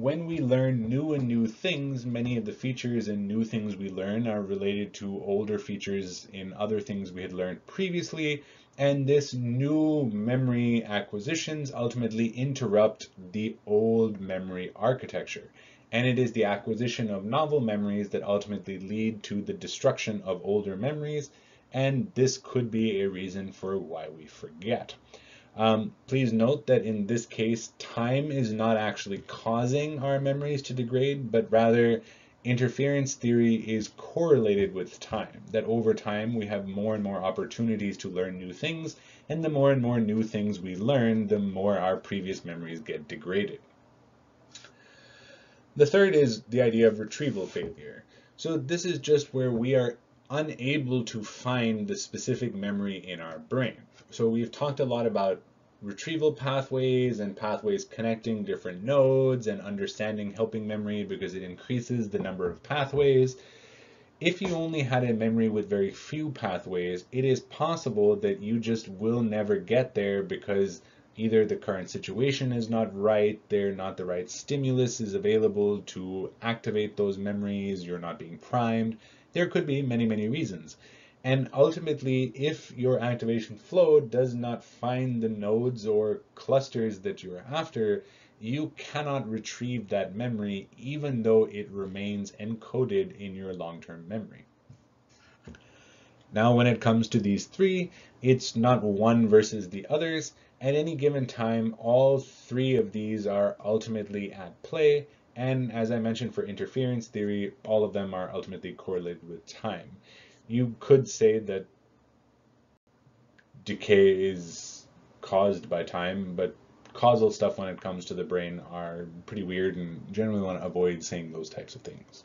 when we learn new and new things, many of the features and new things we learn are related to older features in other things we had learned previously. And this new memory acquisitions ultimately interrupt the old memory architecture. And it is the acquisition of novel memories that ultimately lead to the destruction of older memories and this could be a reason for why we forget. Um, please note that in this case, time is not actually causing our memories to degrade, but rather interference theory is correlated with time, that over time we have more and more opportunities to learn new things, and the more and more new things we learn, the more our previous memories get degraded. The third is the idea of retrieval failure. So this is just where we are unable to find the specific memory in our brain. So we've talked a lot about retrieval pathways and pathways connecting different nodes and understanding helping memory because it increases the number of pathways. If you only had a memory with very few pathways, it is possible that you just will never get there because either the current situation is not right, they're not the right stimulus is available to activate those memories, you're not being primed. There could be many, many reasons. And ultimately, if your activation flow does not find the nodes or clusters that you're after, you cannot retrieve that memory even though it remains encoded in your long-term memory. Now, when it comes to these three, it's not one versus the others. At any given time, all three of these are ultimately at play, and as I mentioned for interference theory, all of them are ultimately correlated with time. You could say that decay is caused by time, but causal stuff when it comes to the brain are pretty weird and generally want to avoid saying those types of things.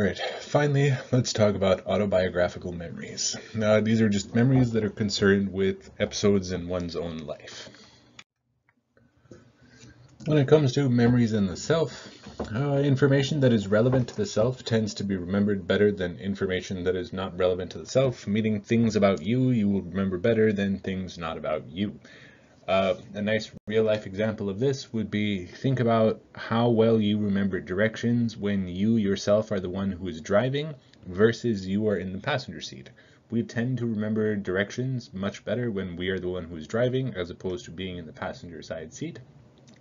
All right, finally, let's talk about autobiographical memories. Now, these are just memories that are concerned with episodes in one's own life. When it comes to memories in the self, uh, information that is relevant to the self tends to be remembered better than information that is not relevant to the self, meaning things about you you will remember better than things not about you. Uh, a nice real life example of this would be think about how well you remember directions when you yourself are the one who is driving versus you are in the passenger seat. We tend to remember directions much better when we are the one who is driving as opposed to being in the passenger side seat.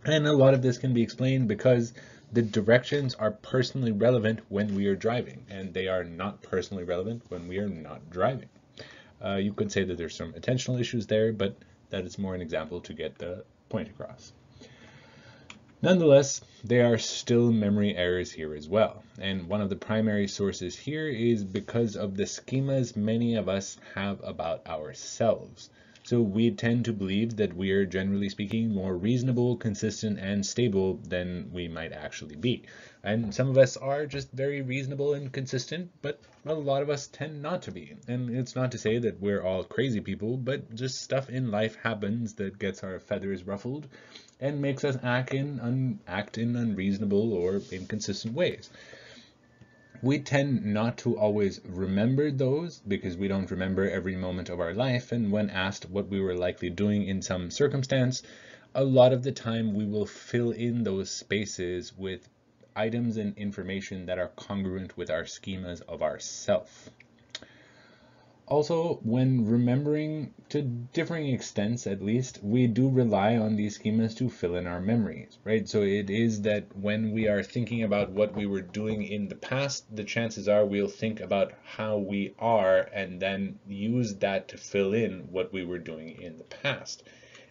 And a lot of this can be explained because the directions are personally relevant when we are driving and they are not personally relevant when we are not driving. Uh, you could say that there's some attentional issues there, but that is more an example to get the point across. Nonetheless, there are still memory errors here as well. And one of the primary sources here is because of the schemas many of us have about ourselves. So we tend to believe that we are generally speaking more reasonable, consistent, and stable than we might actually be. And some of us are just very reasonable and consistent, but a lot of us tend not to be. And it's not to say that we're all crazy people, but just stuff in life happens that gets our feathers ruffled and makes us act in, act in unreasonable or inconsistent ways we tend not to always remember those because we don't remember every moment of our life. And when asked what we were likely doing in some circumstance, a lot of the time we will fill in those spaces with items and information that are congruent with our schemas of ourself. Also, when remembering to differing extents at least, we do rely on these schemas to fill in our memories, right? So it is that when we are thinking about what we were doing in the past, the chances are we'll think about how we are and then use that to fill in what we were doing in the past.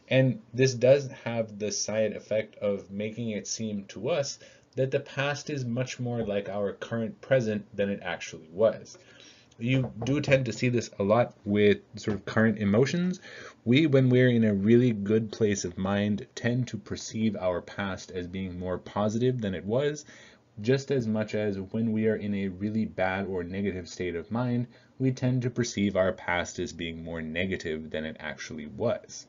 And this does have the side effect of making it seem to us that the past is much more like our current present than it actually was you do tend to see this a lot with sort of current emotions. We, when we're in a really good place of mind, tend to perceive our past as being more positive than it was, just as much as when we are in a really bad or negative state of mind, we tend to perceive our past as being more negative than it actually was.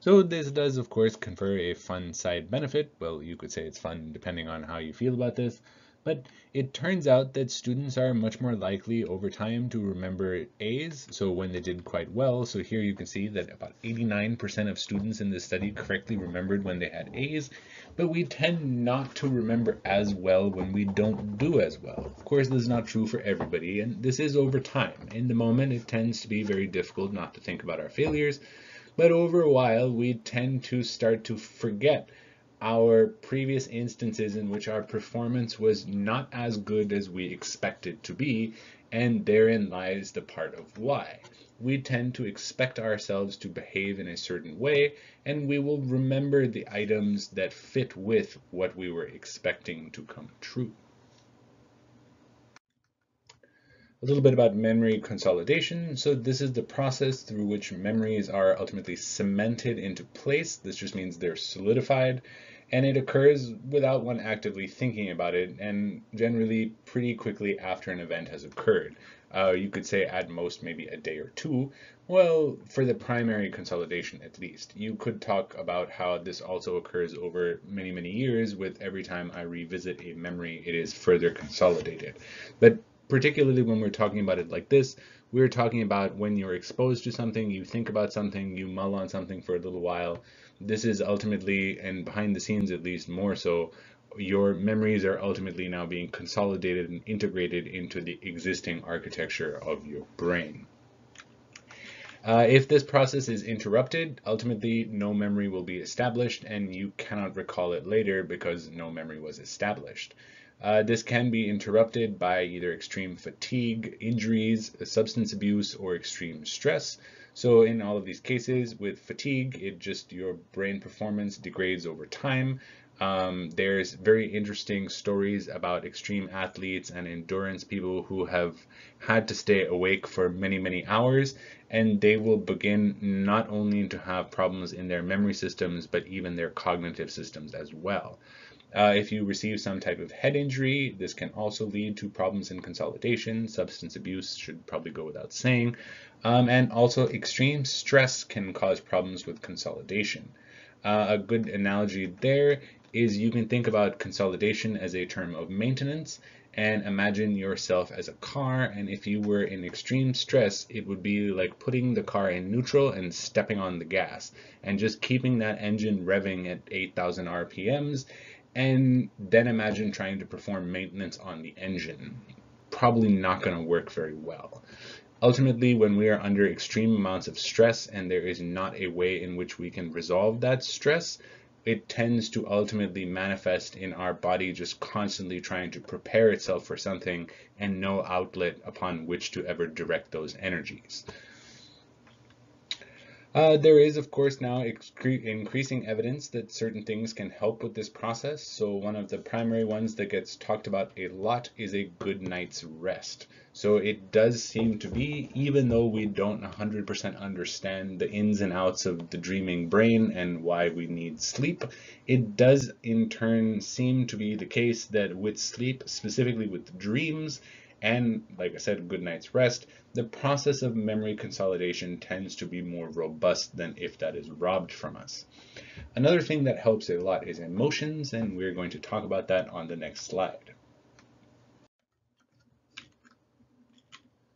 So this does, of course, confer a fun side benefit. Well, you could say it's fun depending on how you feel about this. But it turns out that students are much more likely over time to remember A's, so when they did quite well. So here you can see that about 89% of students in this study correctly remembered when they had A's, but we tend not to remember as well when we don't do as well. Of course, this is not true for everybody, and this is over time. In the moment, it tends to be very difficult not to think about our failures, but over a while, we tend to start to forget our previous instances in which our performance was not as good as we expected to be, and therein lies the part of why. We tend to expect ourselves to behave in a certain way, and we will remember the items that fit with what we were expecting to come true. A little bit about memory consolidation. So this is the process through which memories are ultimately cemented into place. This just means they're solidified and it occurs without one actively thinking about it and generally pretty quickly after an event has occurred. Uh, you could say at most maybe a day or two. Well, for the primary consolidation at least. You could talk about how this also occurs over many, many years with every time I revisit a memory, it is further consolidated. But particularly when we're talking about it like this, we're talking about when you're exposed to something, you think about something, you mull on something for a little while, this is ultimately, and behind the scenes at least more so, your memories are ultimately now being consolidated and integrated into the existing architecture of your brain. Uh, if this process is interrupted, ultimately no memory will be established and you cannot recall it later because no memory was established. Uh, this can be interrupted by either extreme fatigue, injuries, substance abuse, or extreme stress. So in all of these cases with fatigue, it just your brain performance degrades over time. Um, there's very interesting stories about extreme athletes and endurance people who have had to stay awake for many, many hours, and they will begin not only to have problems in their memory systems, but even their cognitive systems as well. Uh, if you receive some type of head injury, this can also lead to problems in consolidation. Substance abuse should probably go without saying. Um, and also extreme stress can cause problems with consolidation. Uh, a good analogy there is you can think about consolidation as a term of maintenance and imagine yourself as a car and if you were in extreme stress it would be like putting the car in neutral and stepping on the gas and just keeping that engine revving at 8000 rpms and then imagine trying to perform maintenance on the engine probably not going to work very well ultimately when we are under extreme amounts of stress and there is not a way in which we can resolve that stress it tends to ultimately manifest in our body just constantly trying to prepare itself for something and no outlet upon which to ever direct those energies. Uh, there is, of course, now increasing evidence that certain things can help with this process. So one of the primary ones that gets talked about a lot is a good night's rest. So it does seem to be, even though we don't 100% understand the ins and outs of the dreaming brain and why we need sleep, it does in turn seem to be the case that with sleep, specifically with dreams, and like I said, good night's rest, the process of memory consolidation tends to be more robust than if that is robbed from us. Another thing that helps a lot is emotions, and we're going to talk about that on the next slide.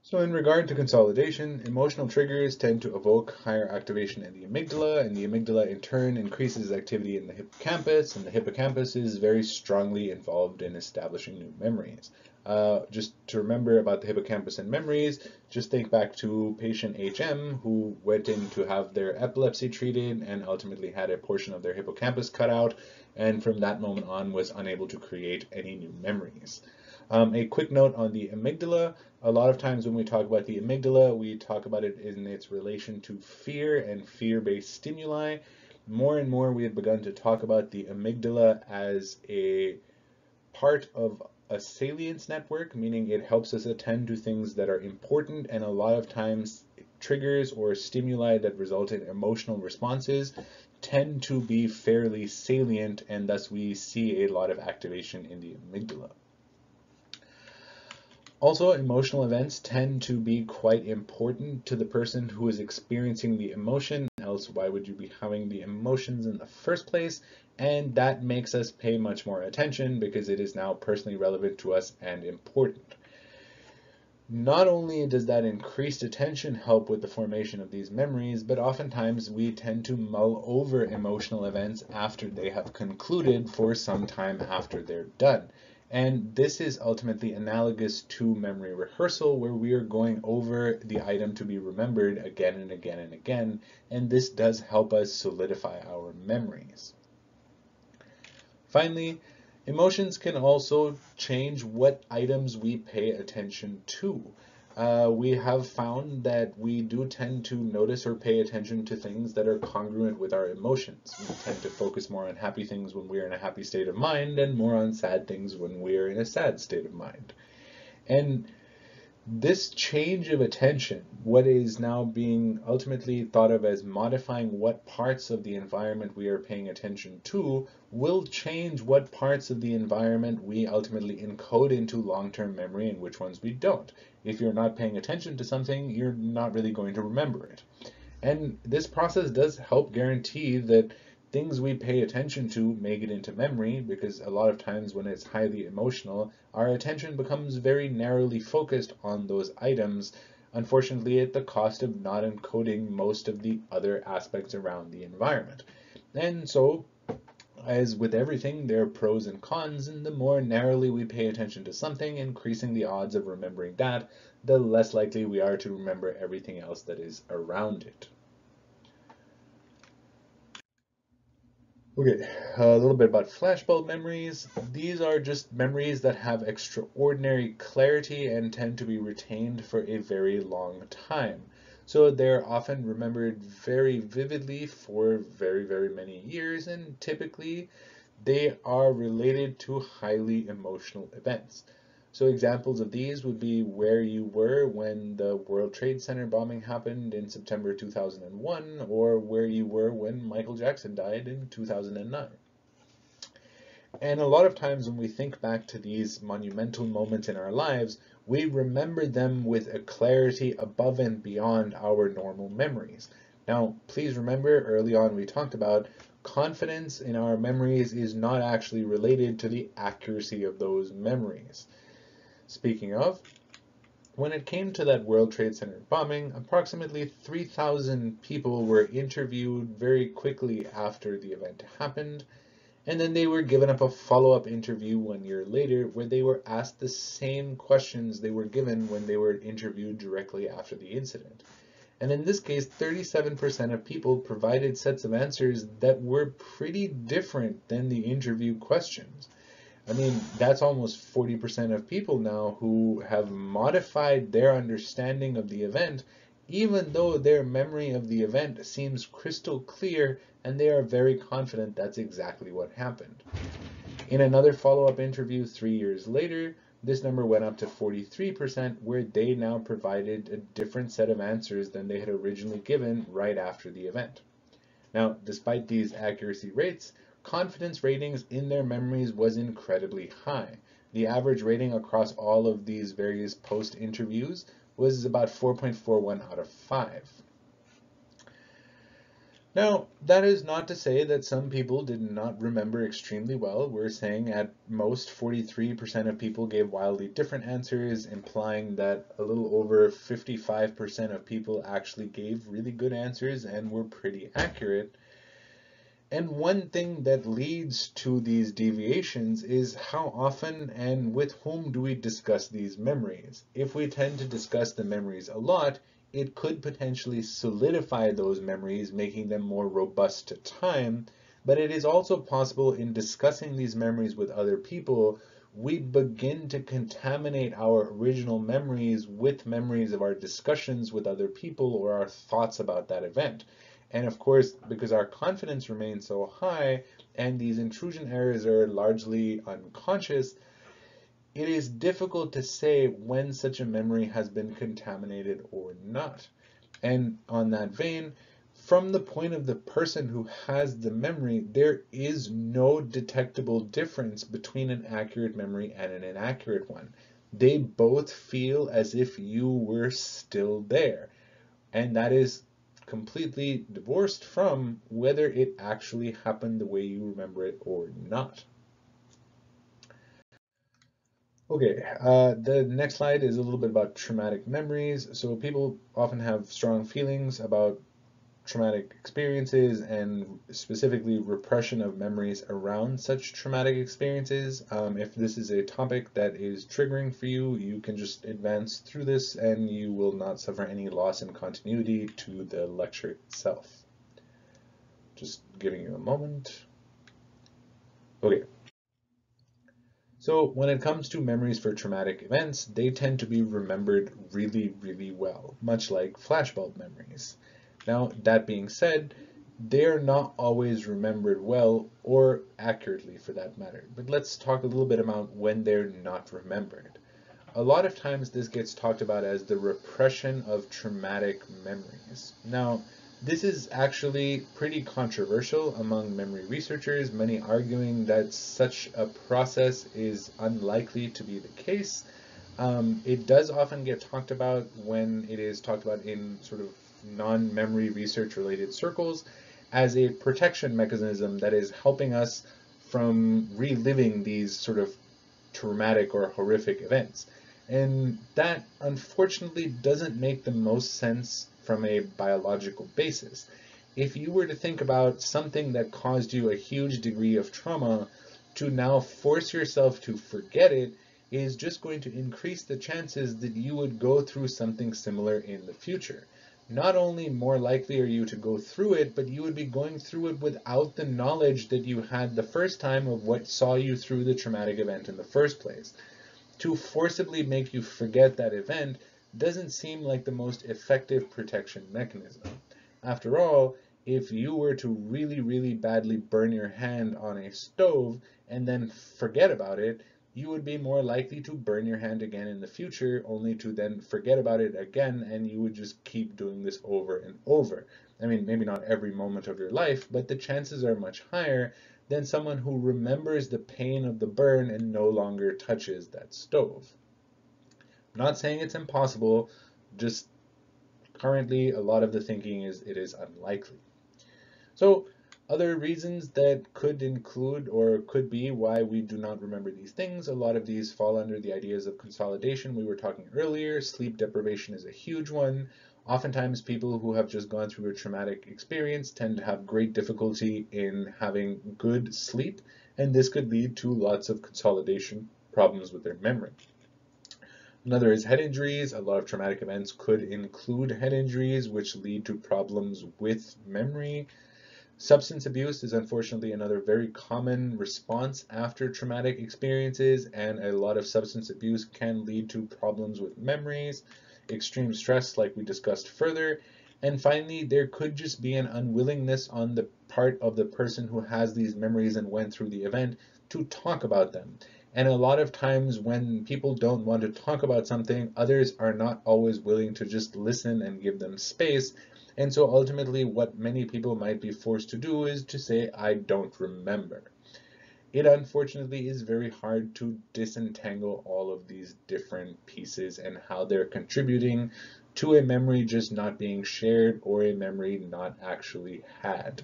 So in regard to consolidation, emotional triggers tend to evoke higher activation in the amygdala, and the amygdala in turn increases activity in the hippocampus, and the hippocampus is very strongly involved in establishing new memories. Uh, just to remember about the hippocampus and memories, just think back to patient HM who went in to have their epilepsy treated and ultimately had a portion of their hippocampus cut out, and from that moment on was unable to create any new memories. Um, a quick note on the amygdala. A lot of times when we talk about the amygdala, we talk about it in its relation to fear and fear-based stimuli. More and more we have begun to talk about the amygdala as a part of a salience network, meaning it helps us attend to things that are important and a lot of times triggers or stimuli that result in emotional responses tend to be fairly salient and thus we see a lot of activation in the amygdala. Also, emotional events tend to be quite important to the person who is experiencing the emotion, else why would you be having the emotions in the first place? And that makes us pay much more attention because it is now personally relevant to us and important. Not only does that increased attention help with the formation of these memories, but oftentimes we tend to mull over emotional events after they have concluded for some time after they're done. And this is ultimately analogous to memory rehearsal, where we are going over the item to be remembered again and again and again, and this does help us solidify our memories. Finally, emotions can also change what items we pay attention to uh, we have found that we do tend to notice or pay attention to things that are congruent with our emotions. We tend to focus more on happy things when we're in a happy state of mind and more on sad things when we're in a sad state of mind. And this change of attention, what is now being ultimately thought of as modifying what parts of the environment we are paying attention to, will change what parts of the environment we ultimately encode into long-term memory and which ones we don't. If you're not paying attention to something, you're not really going to remember it. And this process does help guarantee that things we pay attention to make it into memory because a lot of times when it's highly emotional, our attention becomes very narrowly focused on those items, unfortunately at the cost of not encoding most of the other aspects around the environment. And so, as with everything, there are pros and cons, and the more narrowly we pay attention to something, increasing the odds of remembering that, the less likely we are to remember everything else that is around it. Okay, a little bit about flashbulb memories. These are just memories that have extraordinary clarity and tend to be retained for a very long time. So they're often remembered very vividly for very, very many years, and typically they are related to highly emotional events. So examples of these would be where you were when the World Trade Center bombing happened in September 2001 or where you were when Michael Jackson died in 2009. And a lot of times when we think back to these monumental moments in our lives, we remember them with a clarity above and beyond our normal memories. Now, please remember early on we talked about confidence in our memories is not actually related to the accuracy of those memories. Speaking of, when it came to that World Trade Center bombing, approximately 3,000 people were interviewed very quickly after the event happened, and then they were given up a follow-up interview one year later where they were asked the same questions they were given when they were interviewed directly after the incident. And in this case, 37% of people provided sets of answers that were pretty different than the interview questions. I mean, that's almost 40% of people now who have modified their understanding of the event, even though their memory of the event seems crystal clear and they are very confident that's exactly what happened. In another follow-up interview three years later, this number went up to 43%, where they now provided a different set of answers than they had originally given right after the event. Now, despite these accuracy rates, confidence ratings in their memories was incredibly high. The average rating across all of these various post interviews was about 4.41 out of 5. Now, that is not to say that some people did not remember extremely well. We're saying at most 43% of people gave wildly different answers, implying that a little over 55% of people actually gave really good answers and were pretty accurate. And one thing that leads to these deviations is how often and with whom do we discuss these memories. If we tend to discuss the memories a lot, it could potentially solidify those memories, making them more robust to time. But it is also possible in discussing these memories with other people, we begin to contaminate our original memories with memories of our discussions with other people or our thoughts about that event. And of course, because our confidence remains so high and these intrusion errors are largely unconscious, it is difficult to say when such a memory has been contaminated or not. And on that vein, from the point of the person who has the memory, there is no detectable difference between an accurate memory and an inaccurate one. They both feel as if you were still there. And that is completely divorced from whether it actually happened the way you remember it or not. Okay, uh, the next slide is a little bit about traumatic memories. So people often have strong feelings about traumatic experiences and specifically repression of memories around such traumatic experiences. Um, if this is a topic that is triggering for you, you can just advance through this and you will not suffer any loss in continuity to the lecture itself. Just giving you a moment. Okay. So when it comes to memories for traumatic events, they tend to be remembered really, really well, much like flashbulb memories. Now, that being said, they're not always remembered well or accurately for that matter. But let's talk a little bit about when they're not remembered. A lot of times this gets talked about as the repression of traumatic memories. Now, this is actually pretty controversial among memory researchers, many arguing that such a process is unlikely to be the case. Um, it does often get talked about when it is talked about in sort of non-memory research related circles as a protection mechanism that is helping us from reliving these sort of traumatic or horrific events. And that unfortunately doesn't make the most sense from a biological basis. If you were to think about something that caused you a huge degree of trauma, to now force yourself to forget it is just going to increase the chances that you would go through something similar in the future. Not only more likely are you to go through it, but you would be going through it without the knowledge that you had the first time of what saw you through the traumatic event in the first place. To forcibly make you forget that event doesn't seem like the most effective protection mechanism. After all, if you were to really, really badly burn your hand on a stove and then forget about it, you would be more likely to burn your hand again in the future, only to then forget about it again, and you would just keep doing this over and over. I mean, maybe not every moment of your life, but the chances are much higher than someone who remembers the pain of the burn and no longer touches that stove. I'm not saying it's impossible, just currently a lot of the thinking is it is unlikely. So other reasons that could include or could be why we do not remember these things, a lot of these fall under the ideas of consolidation we were talking earlier. Sleep deprivation is a huge one. Oftentimes people who have just gone through a traumatic experience tend to have great difficulty in having good sleep, and this could lead to lots of consolidation problems with their memory. Another is head injuries. A lot of traumatic events could include head injuries, which lead to problems with memory. Substance abuse is unfortunately another very common response after traumatic experiences, and a lot of substance abuse can lead to problems with memories, extreme stress, like we discussed further, and finally, there could just be an unwillingness on the part of the person who has these memories and went through the event to talk about them. And a lot of times when people don't want to talk about something, others are not always willing to just listen and give them space and so ultimately what many people might be forced to do is to say, I don't remember. It unfortunately is very hard to disentangle all of these different pieces and how they're contributing to a memory just not being shared or a memory not actually had.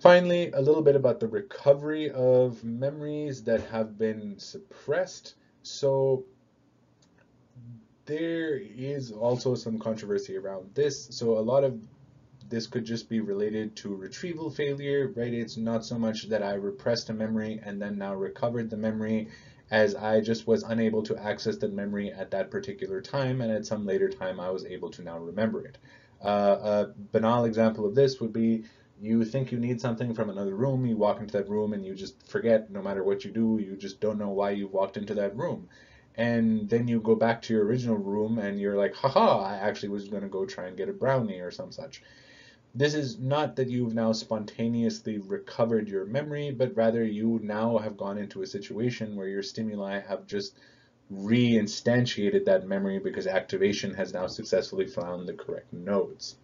Finally, a little bit about the recovery of memories that have been suppressed. So there is also some controversy around this. So a lot of this could just be related to retrieval failure, right? It's not so much that I repressed a memory and then now recovered the memory as I just was unable to access the memory at that particular time and at some later time I was able to now remember it. Uh, a banal example of this would be you think you need something from another room, you walk into that room and you just forget no matter what you do, you just don't know why you walked into that room and then you go back to your original room and you're like, haha, I actually was going to go try and get a brownie or some such. This is not that you've now spontaneously recovered your memory, but rather you now have gone into a situation where your stimuli have just reinstantiated that memory because activation has now successfully found the correct nodes.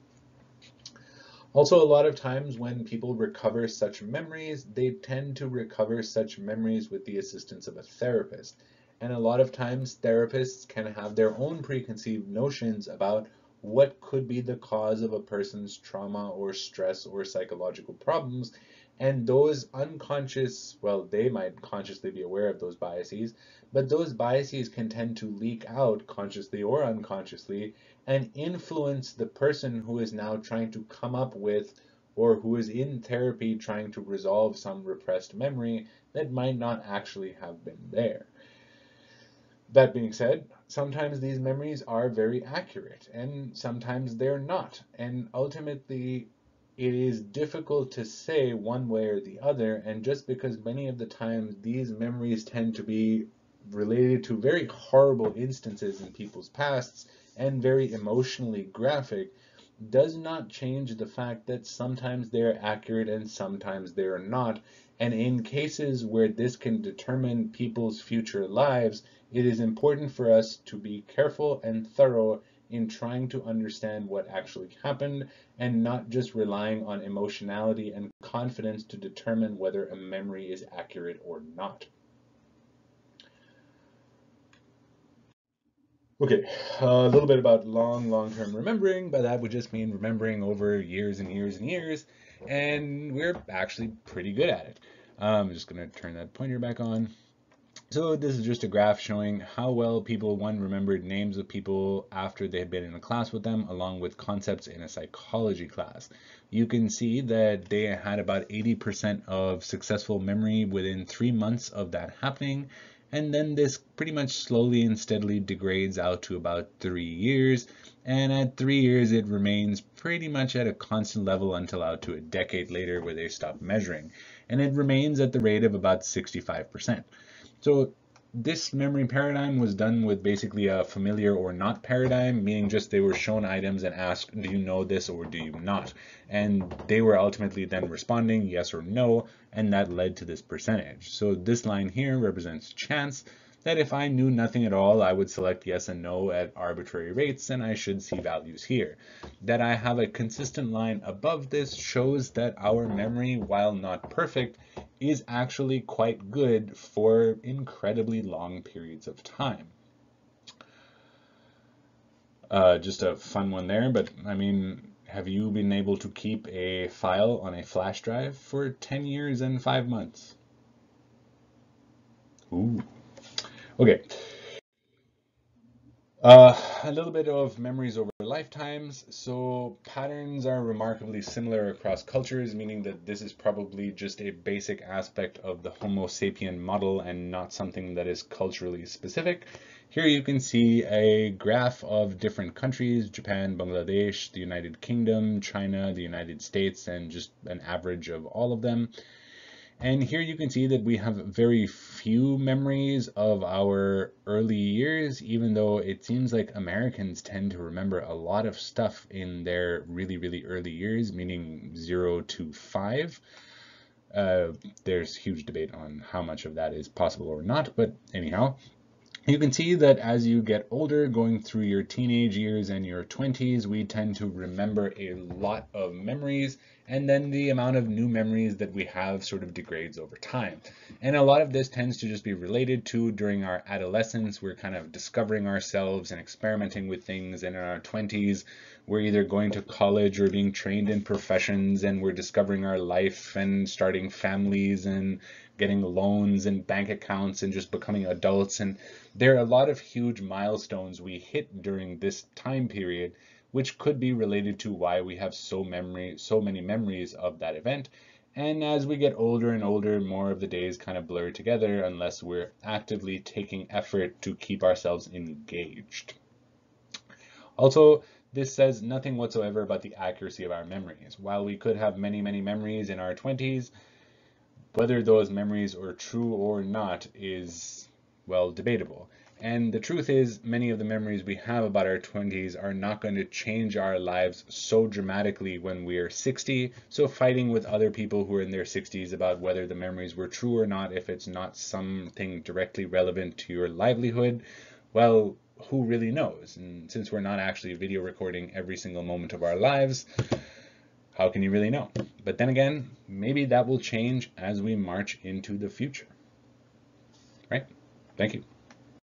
Also, a lot of times when people recover such memories, they tend to recover such memories with the assistance of a therapist. And a lot of times therapists can have their own preconceived notions about what could be the cause of a person's trauma or stress or psychological problems. And those unconscious, well, they might consciously be aware of those biases, but those biases can tend to leak out consciously or unconsciously and influence the person who is now trying to come up with or who is in therapy trying to resolve some repressed memory that might not actually have been there. That being said, sometimes these memories are very accurate and sometimes they're not. And ultimately, it is difficult to say one way or the other. And just because many of the times these memories tend to be related to very horrible instances in people's pasts and very emotionally graphic, does not change the fact that sometimes they're accurate and sometimes they're not. And in cases where this can determine people's future lives, it is important for us to be careful and thorough in trying to understand what actually happened and not just relying on emotionality and confidence to determine whether a memory is accurate or not. Okay, a little bit about long, long-term remembering, but that would just mean remembering over years and years and years, and we're actually pretty good at it. I'm just going to turn that pointer back on. So this is just a graph showing how well people, one, remembered names of people after they had been in a class with them, along with concepts in a psychology class. You can see that they had about 80% of successful memory within three months of that happening. And then this pretty much slowly and steadily degrades out to about three years. And at three years, it remains pretty much at a constant level until out to a decade later where they stop measuring. And it remains at the rate of about 65%. So this memory paradigm was done with basically a familiar or not paradigm, meaning just they were shown items and asked, do you know this or do you not? And they were ultimately then responding yes or no, and that led to this percentage. So this line here represents chance, that if I knew nothing at all, I would select yes and no at arbitrary rates, and I should see values here. That I have a consistent line above this shows that our memory, while not perfect, is actually quite good for incredibly long periods of time. Uh, just a fun one there, but I mean, have you been able to keep a file on a flash drive for 10 years and 5 months? Ooh. Okay. Uh, a little bit of memories over lifetimes. So patterns are remarkably similar across cultures, meaning that this is probably just a basic aspect of the Homo sapien model and not something that is culturally specific. Here you can see a graph of different countries, Japan, Bangladesh, the United Kingdom, China, the United States, and just an average of all of them. And here you can see that we have very few memories of our early years, even though it seems like Americans tend to remember a lot of stuff in their really, really early years, meaning zero to five. Uh, there's huge debate on how much of that is possible or not, but anyhow, you can see that as you get older, going through your teenage years and your 20s, we tend to remember a lot of memories, and then the amount of new memories that we have sort of degrades over time. And a lot of this tends to just be related to during our adolescence, we're kind of discovering ourselves and experimenting with things, and in our 20s, we're either going to college or being trained in professions, and we're discovering our life and starting families and getting loans and bank accounts and just becoming adults. And there are a lot of huge milestones we hit during this time period, which could be related to why we have so memory, so many memories of that event. And as we get older and older, more of the days kind of blur together unless we're actively taking effort to keep ourselves engaged. Also, this says nothing whatsoever about the accuracy of our memories. While we could have many, many memories in our 20s, whether those memories are true or not is, well, debatable. And the truth is, many of the memories we have about our 20s are not going to change our lives so dramatically when we are 60. So fighting with other people who are in their 60s about whether the memories were true or not, if it's not something directly relevant to your livelihood, well, who really knows? And since we're not actually video recording every single moment of our lives, how can you really know? But then again, maybe that will change as we march into the future. Right? Thank you.